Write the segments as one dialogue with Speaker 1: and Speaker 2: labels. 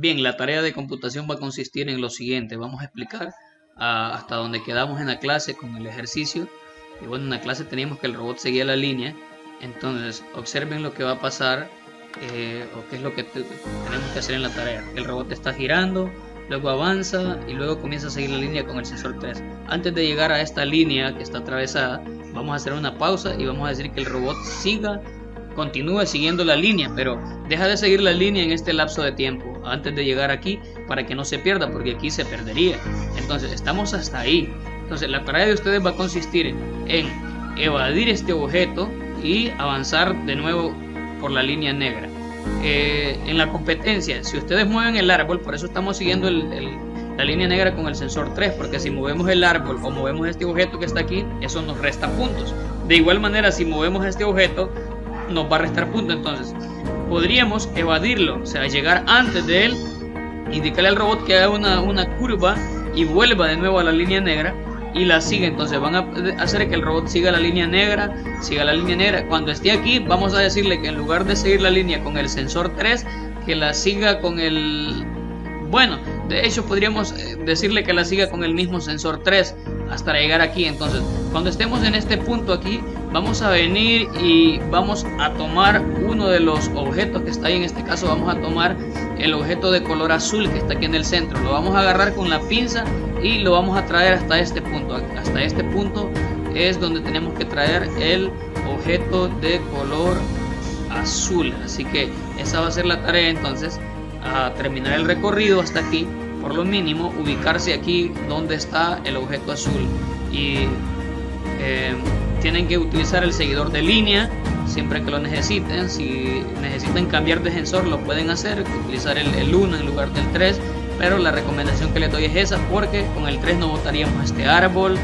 Speaker 1: Bien, la tarea de computación va a consistir en lo siguiente. Vamos a explicar ah, hasta donde quedamos en la clase con el ejercicio. Y bueno, en la clase teníamos que el robot seguía la línea. Entonces, observen lo que va a pasar eh, o qué es lo que tenemos que hacer en la tarea. El robot está girando, luego avanza y luego comienza a seguir la línea con el sensor 3. Antes de llegar a esta línea que está atravesada, vamos a hacer una pausa y vamos a decir que el robot siga continúe siguiendo la línea, pero deja de seguir la línea en este lapso de tiempo antes de llegar aquí para que no se pierda, porque aquí se perdería. Entonces, estamos hasta ahí. Entonces, la tarea de ustedes va a consistir en evadir este objeto y avanzar de nuevo por la línea negra. Eh, en la competencia, si ustedes mueven el árbol, por eso estamos siguiendo la línea negra con el sensor 3, porque si movemos el árbol o movemos este objeto que está aquí, eso nos resta puntos. De igual manera, si movemos este objeto, nos va a restar puntos. Entonces, podríamos evadirlo, o sea, llegar antes de él, indicarle al robot que haga una, una curva y vuelva de nuevo a la línea negra y la sigue. Entonces van a hacer que el robot siga la línea negra, siga la línea negra. Cuando esté aquí, vamos a decirle que en lugar de seguir la línea con el sensor 3, que la siga con el... Bueno, de hecho podríamos eh, decirle que la siga con el mismo sensor 3 hasta llegar aquí. Entonces, cuando estemos en este punto aquí, vamos a venir y vamos a tomar uno de los objetos que está ahí. En este caso vamos a tomar el objeto de color azul que está aquí en el centro. Lo vamos a agarrar con la pinza y lo vamos a traer hasta este punto. Hasta este punto es donde tenemos que traer el objeto de color azul. Así que esa va a ser la tarea entonces. A terminar el recorrido hasta aquí por lo mínimo ubicarse aquí donde está el objeto azul y eh, tienen que utilizar el seguidor de línea siempre que lo necesiten. Si necesitan cambiar de sensor lo pueden hacer utilizar el, 1 en lugar del 3 pero la recomendación que les doy es esa porque con el 3 no botaríamos este árbol.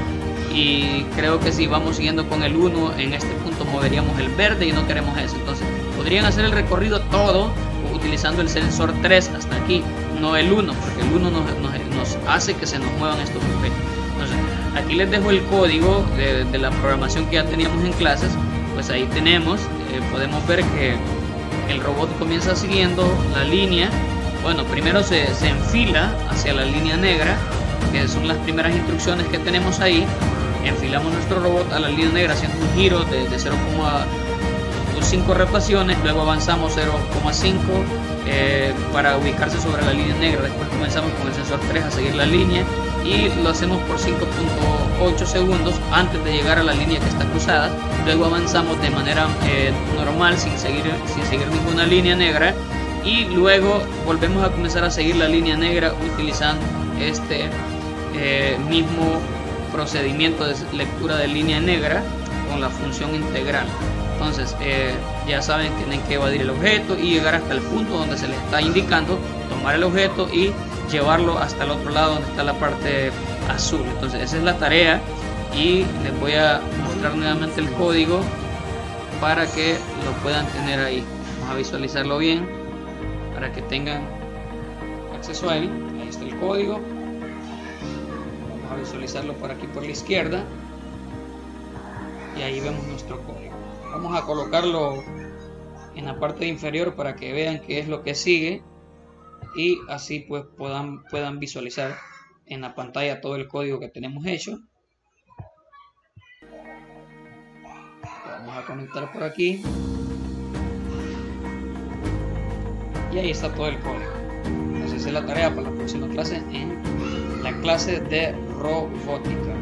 Speaker 1: Y creo que si vamos siguiendo con el 1 en este punto moveríamos el verde y no queremos eso. Entonces podrían hacer el recorrido todo utilizando el sensor 3 hasta aquí no el 1, porque el 1 nos, hace que se nos muevan estos objetos. Aquí les dejo el código de, la programación que ya teníamos en clases, pues ahí tenemos, eh, podemos ver que el robot comienza siguiendo la línea, bueno, primero se, enfila hacia la línea negra, que son las primeras instrucciones que tenemos ahí, enfilamos nuestro robot a la línea negra haciendo un giro de, de 0,5 rotaciones, luego avanzamos 0,5 eh, para ubicarse sobre la línea negra. Después comenzamos con el sensor 3 a seguir la línea y lo hacemos por 5.8 segundos antes de llegar a la línea que está cruzada. Luego avanzamos de manera eh, normal sin seguir, sin seguir ninguna línea negra y luego volvemos a comenzar a seguir la línea negra utilizando este eh, mismo procedimiento de lectura de línea negra con la función integral. Entonces, eh, ya saben, tienen que evadir el objeto y llegar hasta el punto donde se les está indicando, tomar el objeto y llevarlo hasta el otro lado donde está la parte azul. Entonces, esa es la tarea y les voy a mostrar nuevamente el código para que lo puedan tener ahí. Vamos a visualizarlo bien para que tengan acceso a él. Ahí está el código. Vamos a visualizarlo por aquí por la izquierda. Y ahí vemos nuestro código vamos a colocarlo en la parte inferior para que vean qué es lo que sigue y así pues puedan, puedan visualizar en la pantalla todo el código que tenemos hecho. Vamos a conectar por aquí. Y ahí está todo el código. Entonces es la tarea para la próxima clase en la clase de robótica